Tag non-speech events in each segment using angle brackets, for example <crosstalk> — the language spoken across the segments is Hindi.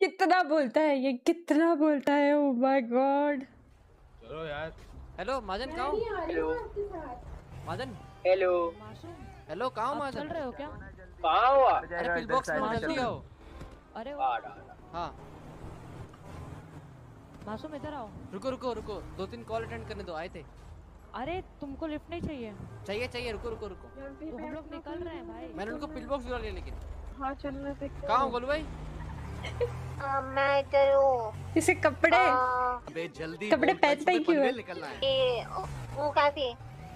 कितना बोलता है ये? कितना बोलता है? ओ माय गॉड चलो यार। हेलो माजन कहाँ हो? हेलो माजन हेलो हेलो कहाँ हो माजन चल रहे हो क्या? कहाँ हुआ अरे पिल बॉक्स में हो, जल्दी आओ। अरे हाँ। मासूम इधर आओ। रुको रुको रुको। दो तीन कॉल अटेंड करने दो आए थे। अरे तुमको लिफ्ट नहीं चाहिए। चाहिए चाहिए रुको रुको रुको। तो हम लोग निकल रहे हैं भाई। मैंने उनको पिल बॉक्स बुला लिया लेकिन। हाँ चल कहाँ हो गोलू भाई? मैं इधर हूँ। इसे कपड़े? अबे जल्दी कपड़े पहनता ही क्यों है? निकलना है ये वो काफ़ी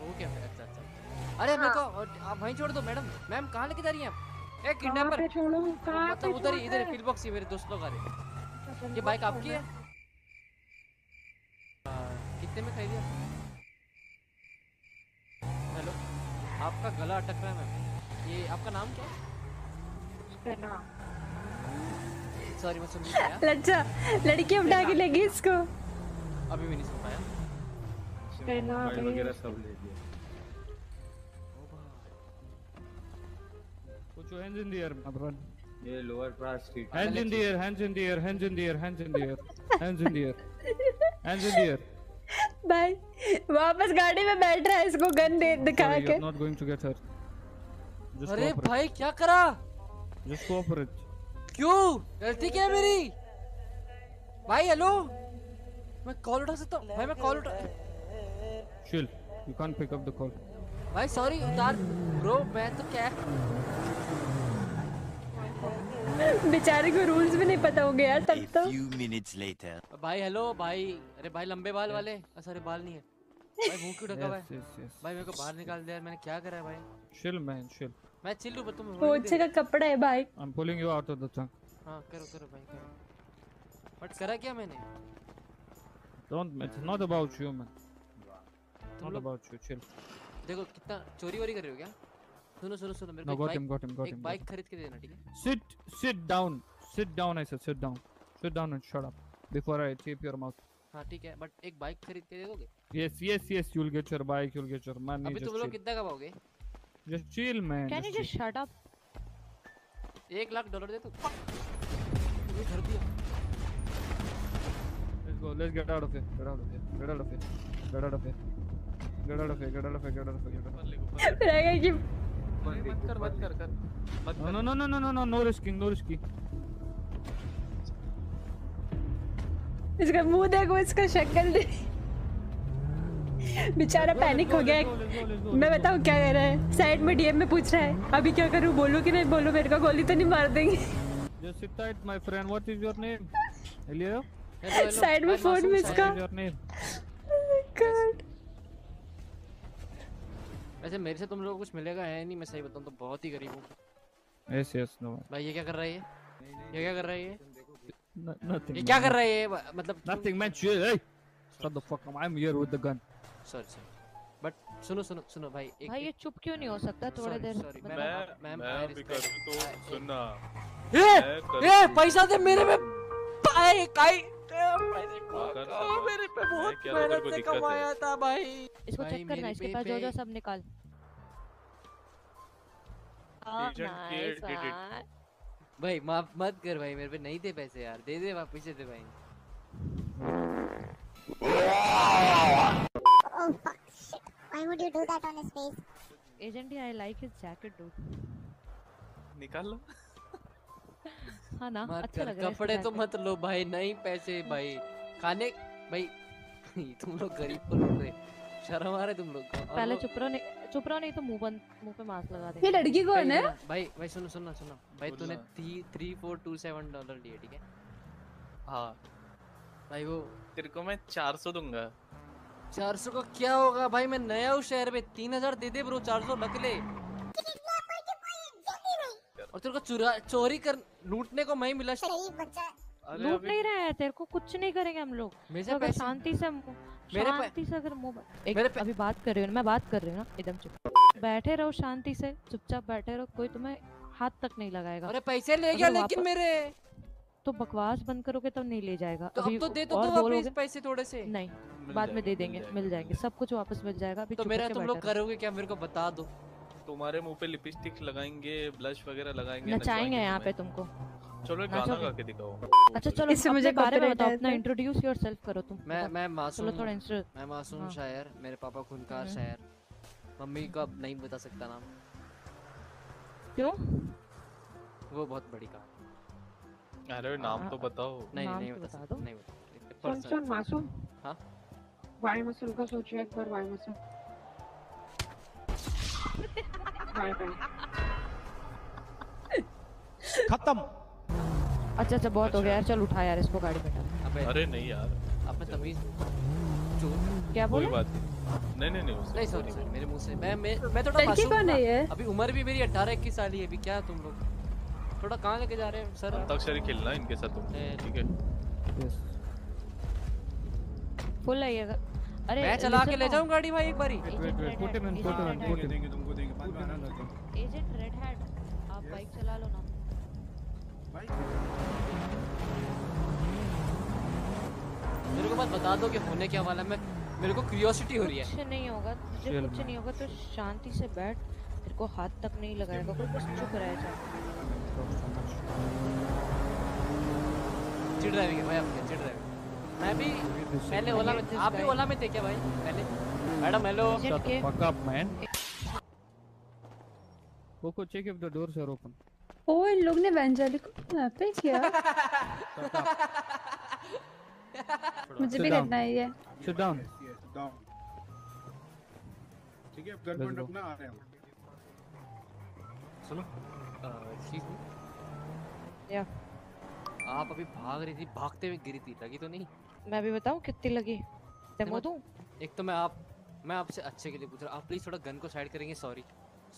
वो क्या है? अच्छा अच्छा अरे मेरे को और आप वहीं छोड़ दो मैडम। मैम कहाँ लेके जा रही हैं आप? ए किडनैपर छोड़ो? कहाँ मतलब उधर ही इधर पिल बॉक्स ही मेरे दोस्त लोग आ रहे ये बाइक आपकी है? हाँ, कितने में खरीदी आप? हेलो आपका गला अटक रहा है मैम ये आपका नाम क्या है सॉरी मैं सुन नहीं पाया लज्जा लड़की उठा के लेगी इसको अभी भी नहीं सुन पाया मोबाइल वगैरह सब ले लिया Put your hands in the air, my brother. ये lower class street Hands in the air, hands in the air, hands in the air, hands in the air, hands in the air, hands in the air. भाई वापस गाड़ी में बैठ रहा है इसको गन दे दिखा के। Not going to get her अरे भाई क्या करा? जस्ट गो फॉर इट क्यों? गलती क्या है मेरी? भाई हेलो मैं कॉल उठा सकता हूँ? भाई मैं कॉल उठा chill you can't pick up the call भाई सॉरी उतार। ब्रो मैं तो क्या बेचारे को रूल्स भी नहीं पता हो गया तब तो few भाई हेलो भाई अरे भाई लंबे बाल वाले अरे बाल नहीं है भाई मुँह क्यों ढका हुआ है yes. भाई मेरे को बाहर निकाल दिया यार मैंने क्या करा है भाई Chill, man, chill. मैं चिल हूँ तुम पोछे का कपड़ा है भाई I'm pulling you out of the trunk. हाँ करो करो भाई करो बट करा क्या मैंने. It's not about you, man. तुम Not लोग about you. देखो कितना चोरी वोरी कर रहे हो क्या सुनो सुनो सुनो मेरे No, को got एक him, got him, got bike him. एक got बाइक. खरीद के देना ठीक है Sit, sit down. Sit down, I said. Sit down. Sit down and shut up. Before I tape your mouth. हाँ ठीक है बट एक बाइक खरीद के दे दोगे Yes, yes, yes. You'll get your bike. You'll get your money. अभी Just तुम लोग. कितना कमाओगे Just chill, man. Can you Just just shut up एक लाख डॉलर दे तू ये कर दिया Let's go. Let's get out of here. Get out of here. Get out of here. Get out of here. Get out of here. Get out of here. Get out of here. Get out of here. रहेगा कि मत कर मत कर कर मत No, no, no, no, no, no, no. No risking. No इसका मुँह देखो इसका शक्ल दे बेचारा पैनिक हो गया. मैं. बताऊँ क्या कह रहा है साइड में डीएम में पूछ रहा है अभी क्या करूँ बोलूँ कि नहीं बोलूँ मेरे को गोली तो नहीं मार देंगे Just sit tight, my friend. What is your name? Elio? Hello hello side में फ़ोन में इसका वैसे मेरे से तुम लोगों को कुछ मिलेगा है नहीं मैं सही बताऊँ तो बहुत ही गरीब हूँ Yes, yes, no. भाई ये क्या कर रहा है ये ये क्या कर रहा है ये nothing. ये क्या कर रहा है ये मतलब Nothing, man. Chill. Hey. Shut the fuck up. I'm here with the gun. Sorry sorry but सुनो सुनो सुनो भाई एक भाई ये चुप क्यों नहीं हो सकता थोड़ी देर sorry, मैं- मैं मैम, मैं तो सुनना ए ए पैसा दे मेरे में पाए काई को हाँ। मेरे पे बहुत मेहनत से कमाया था भाई। इसको चेक करना इसके पास जो जो सब निकाल. भाई माफ़ मत कर भाई मेरे पे नहीं थे पैसे यार। दे दे वापस से दे भाई। Oh fuck, shit. Why would you do that on his face? Agent I like his jacket dude निकाल लो। हाँ ना अच्छा लग रहा है कपड़े तो मत लो भाई नहीं पैसे भाई। खाने भाई तुम लोग गरीब को लूट रहे शर्म आ रहे तुम लोग को। पहले चुप रहो नहीं चुप रहो नहीं तो मुँह बंद मुँह पे मास्क लगा दे। ये लड़की कौन है? भाई, भाई भाई सुनो सुनो सुनो। भाई तूने three three four two seven dollar लिए ठीक है? हाँ। भाई वो तेरे को मैं चार सौ दूँगा। चार सौ का क्या होगा? भाई मैं नया हूँ शहर में। तीन हज़ार दे दे ब्रो चार सौ रख ले। और तेरे को चुरा चोरी कर लूटने को मैं मिला। बच्चा लूट नहीं रहे हैं तेरे को कुछ नहीं करेंगे हम लोग। मेरे तो से अगर पैसे शांति से मेरे शांति से अगर मुँह एक मेरे पे- अभी बात कर रही हूँ मैं बात कर रही हूँ ना एकदम चुप। बैठे रहो शांति से चुपचाप बैठे रहो कोई तुम्हें हाथ तक नहीं लगाएगा। अरे पैसे ले गया लेकिन मेरे। तो बकवास बंद करोगे तब नहीं ले जाएगा। तो अभी तो दे तो वापस पैसे थोड़े से। नहीं बाद में दे देंगे मिल जाएँगे। सब कुछ वापस मिल जाएगा अभी तो मेरा तुम लोग करोगे क्या? मेरे को बता दो। तुम्हारे मुँह पे लिपस्टिक लगाएँगे ब्लश वगैरह लगाएँगे नचाएँगे यहाँ पे तुमको। चलो एक गाना गा के दिखाओ। अच्छा चलो इससे मुझे बारे में बताओ अपना इंट्रोड्यूस योरसेल्फ करो तुम मैं मैं मासूम चलो थोड़ा इंट्रो मैं मासूम हाँ। शायर मेरे पापा खूनकार हम्म। शायर। मम्मी को नहीं बता सकता नाम। क्यों? वो बहुत बड़ी कहानी अरे नाम तो हाँ। बताओ। नहीं नहीं तो बता बता सकता दो। नहीं बता सुन सुन मासूम। हाँ? वाई मसल का सोचो एक बार वाई मसल खत्म। अच्छा अच्छा बहुत हो गया यार। चल उठा यार इसको गाड़ी बैठा अबे अरे नहीं यार। आपने तमीज चोर क्या कोई बात नहीं। नहीं नहीं नहीं उससे नहीं सॉरी सॉरी मेरे मुँह से मैं मैं मैं थोड़ा मासूम कौन है ये? अभी उम्र भी मेरी 18 21 साल ही है। अभी क्या तुम लोग? थोड़ा कहाँ लेके जा रहे हैं सर? अंताक्षरी खेलना इनके साथ तुम ठीक है। फुल है ये। अरे मैं चला के ले now. जाऊँ गाड़ी भाई एक बारी? Wait wait wait put in put in put him देंगे तुमको देंगे बाद में आना लगेगा एजेंट रेड हैट आप बाइक चला लो ना। मेरे को बस बता दो कि होने क्या वाला है। मैं मेरे को क्यूरियोसिटी हो रही है। कुछ नहीं होगा तुझे कुछ नहीं होगा तो शांति से बैठ। तेरे को हाथ तक नहीं लगाएगा कोई बस चुप रह जा। चिड़ ड्राइविंग है भाई आपके चिड़ ड्राइविंग मैं भी पहले ओला में आप भी ओला में थे क्या भाई? पहले। Madam hello fuck up man. Coco check if the doors are open. ओ इन लोग ने वैंजली को यहाँ पे किया? मुझे भी करना है ये। Sit down. ठीक है गन पॉइंट go. आ रहे हैं। सुनो excuse me, या आप अभी भाग रही थी भागते हुए गिरी थी लगी तो नहीं? मैं भी बताऊँ कितनी लगी? डेमो दूँ? एक तो मैं आप मैं आपसे अच्छे के लिए पूछ रहा हूँ। आप प्लीज़ थोड़ा गन को साइड करेंगे sorry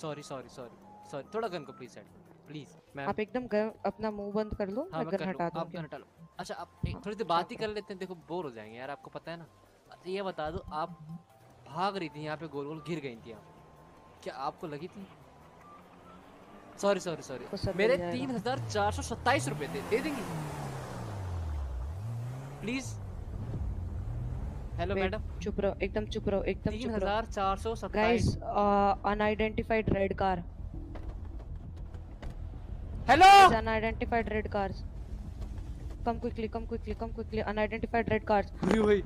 sorry sorry sorry sorry थोड़ा गन को प्लीज़ साइड प्लीज़ मैं आप एकदम अपना मुँह बंद कर लो हाँ मैं गन हटा लूँ आप गन हटा लो। अच्छा आप एक थोड़ी देर बात ही कर। लेते हैं। देखो बोर हो जाएँगे यार आपको पता है ना? अच्छा ये बता दो आप भाग रही थी यहाँ पे गोल गोल गिर गई थी आप। क्या आपको लगी थी? सॉरी सॉरी सॉरी मेरे। तीन हज़ार चार सौ सत्ताईस रुपए थे दे देंगी। प्लीज़ हेलो मैडम चुप रहो एकदम चुप रहो एकदम चुप रहो। हज़ार चार सौ guys unidentified red car hello unidentified red cars come quickly come quickly come quickly unidentified red cars अरे भाई।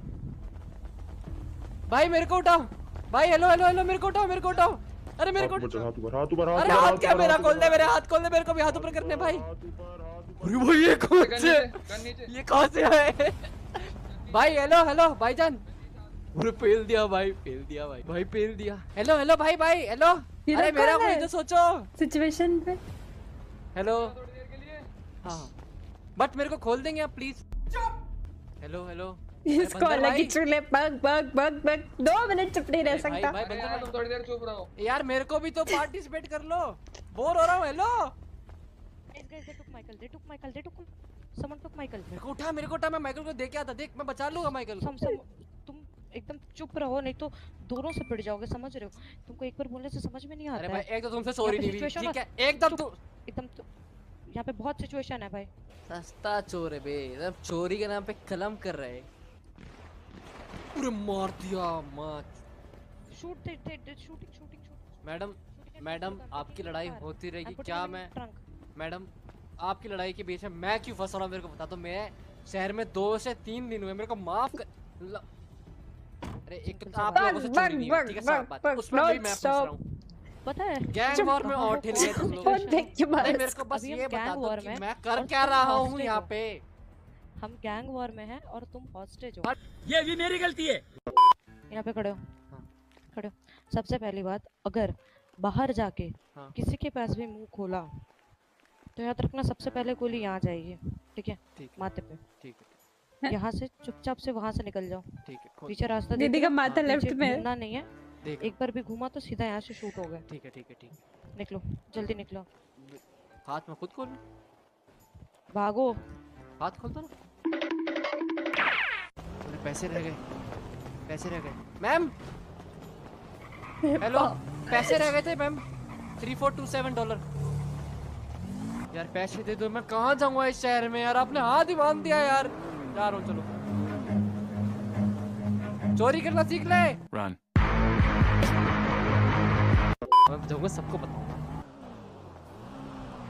भाई मेरे को उठाओ। भाई हेलो हेलो हेलो मेरे को उठाओ मेरे को उठाओ। अरे मेरे को हाथ ऊपर हाथ ऊपर अरे हाथ क्या मेरा खोल दे मेरे हाथ खोल दे मेरे को भी हाथ ऊपर करने भाई। अरे भाई ये कौन से ये कौन से है भाई हेलो हेलो भाईजान। अरे पेल दिया भाई पेल दिया भाई भाई पेल दिया। हेलो हेलो भाई भाई हेलो अरे मेरा कोई तो सोचो। सिचुएशन पे। हेलो हाँ। बट मेरे को खोल देंगे आप प्लीज़ हेलो हेलो इसको ही चूल्हे पग पग पग पग दो मिनट चुप नहीं रह भाई सकता। भाई भाई। थोड़ी देर चुप रहो। यार मेरे को भी तो पार्टिसिपेट कर लो। बोर हो रहा हूँ hello Guys, guys, they took Michael. They took Michael. They took Someone took Michael. मेरे को उठा मेरे को उठा मैं माइकल को देख के आता देख मैं बचा लूँगा माइकल सम सम तुम एकदम चुप रहो नहीं तो दोनों से पिट जाओगे समझ रहे हो? तुमको एक बार बोलने से समझ में नहीं अरे भाई एक तो तुमसे सॉरी नहीं ठीक है। एकदम तू एकदम तो यहाँ पे बहुत सिचुएशन है भाई। सस्ता चोर है बे। एकदम चोरी के नाम पे कलम कर रहे पूरे मार दिया मार। शूट थे shooting shooting shooting madam madam आपकी लड़ाई होती रहेगी। क्या मैं मैडम आपकी लड़ाई के बीच में मैं क्यों फंस रहा हूँ मेरे को बता दो। मैं शहर में दो से तीन दिन हुए मेरे को माफ़ कर ल... अरे एक तो आप लोगों से चोरी नहीं हुई, ठीक है साफ़ बात। उसमें भी मैं फंस रहा हूँ। पता है गैंग वॉर में और हो? लिए तुम लोग फ़ोन देख के नहीं मेरे। को बस हम ये बता दो कि मैं कर क्या रहा हूँ यहाँ पे। हम गैंग वॉर में हैं और तुम हॉस्टेज हो। ये भी मेरी गलती है। यहाँ पे खड़े हो। हाँ। खड़े हो। सबसे पहली बात अगर बाहर जाके हाँ। किसी के पास भी मुँह खोला तो याद रखना सबसे पहले गोली यहाँ जाएगी ठीक है? माथे पे। ठीक है। यहाँ से चुपचाप से वहाँ से निकल जाओ। ठीक है पीछे रास्ता दीदी का माथा लेफ़्ट में है। घूमना नहीं है। एक बार भी घूमा तो सीधा यहाँ से शूट हो गए। ठीक है ठीक है ठीक है। निकलो जल्दी निकलो। हाथ में खुद खोल। भागो। हाथ खोल दो ना। पैसे रह गए। पैसे रह गए। मैम! हेलो पैसे रह गए थे ma'am. Three four two seven dollar यार पैसे दे दो मैं कहाँ जाऊँगा इस शहर में यार? आपने हाथ ही बाँध दिया यार। जा रहा हूँ चलो। चोरी करना सीख ले। Run. मैं जाऊँगा सबको बताऊँगा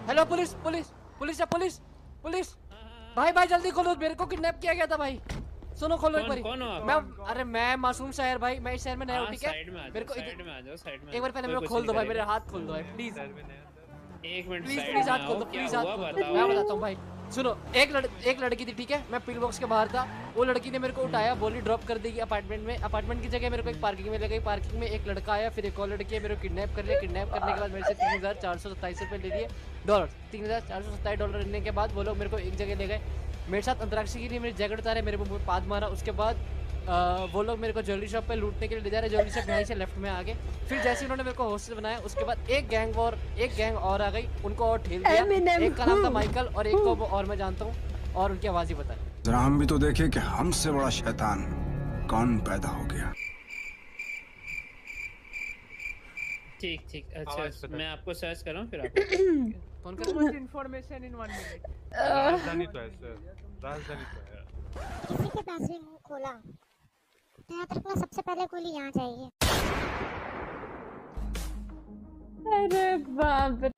हेलो पुलिस पुलिस पुलिस है पुलिस पुलिस भाई भाई जल्दी खोलो। मेरे को किडनैप किया गया था भाई। सुनो खोलो एक बारी। कौन हो आप? मैं अरे मैं मासूम शहर भाई। मैं इस शहर में नया हूँ हाँ, ठीक है? मेरे को साइड इधर- में आ जाओ साइड में एक बार पहले मेरे को खोल दो भाई मेरे हाथ खोल दो भाई प्लीज़ एक मिनट प्लीज़ में हाथ खोल दो प्लीज़ हाथ खोल दो। मैं बताता हूँ भाई सुनो एक लड़ एक लड़की थी ठीक है? मैं पिल बॉक्स के बाहर था वो लड़की ने मेरे को उठाया बोली ड्रॉप कर देगी अपार्टमेंट में। अपार्टमेंट की जगह मेरे को एक पार्किंग में ले गई पार्किंग में एक लड़का आया फिर एक और लड़की है मेरे को किडनैप कर लिया। किडनैप करने के बाद मेरे से तीन हज़ार चार सौ सत्ताईस रुपये ले लिए डॉलर तीन हज़ार चार सौ सत्ताईस डॉलर लेने के बाद वो लोग मेरे को एक जगह ले गए। मेरे साथ अंतराक्षी के लिए मेरी जैकेट उतारे मेरे मुँह पाद मारा। उसके बाद अ, वो लोग मेरे को ज्वेलरी शॉप पे लूटने के लिए ले जा रहे ज्वेलरी शॉप यहीं से लेफ़्ट में आ गए फिर जैसे उन्होंने मेरे को हॉस्टल बनाया उसके बाद एक गैंग और एक गैंग और आ गई उनको और ठेल दिया। एक का नाम था माइकल और एक को और मैं जानता हूँ और उनकी आवाज़ ही बताए। जरा हम भी तो देखें कि हमसे बड़ा शैतान कौन पैदा हो गया। ठीक ठीक अच्छा मैं आपको सर्च कर रहा हूँ फिर आपको <coughs> फ़ोन कर। इन्फॉर्मेशन इन वन मिनट राजधानी तो है सर राजधानी तो है। किसी के पास भी मुँह खोला। तो याद रखना सबसे पहले गोली यहाँ जाएगी। अरे बाप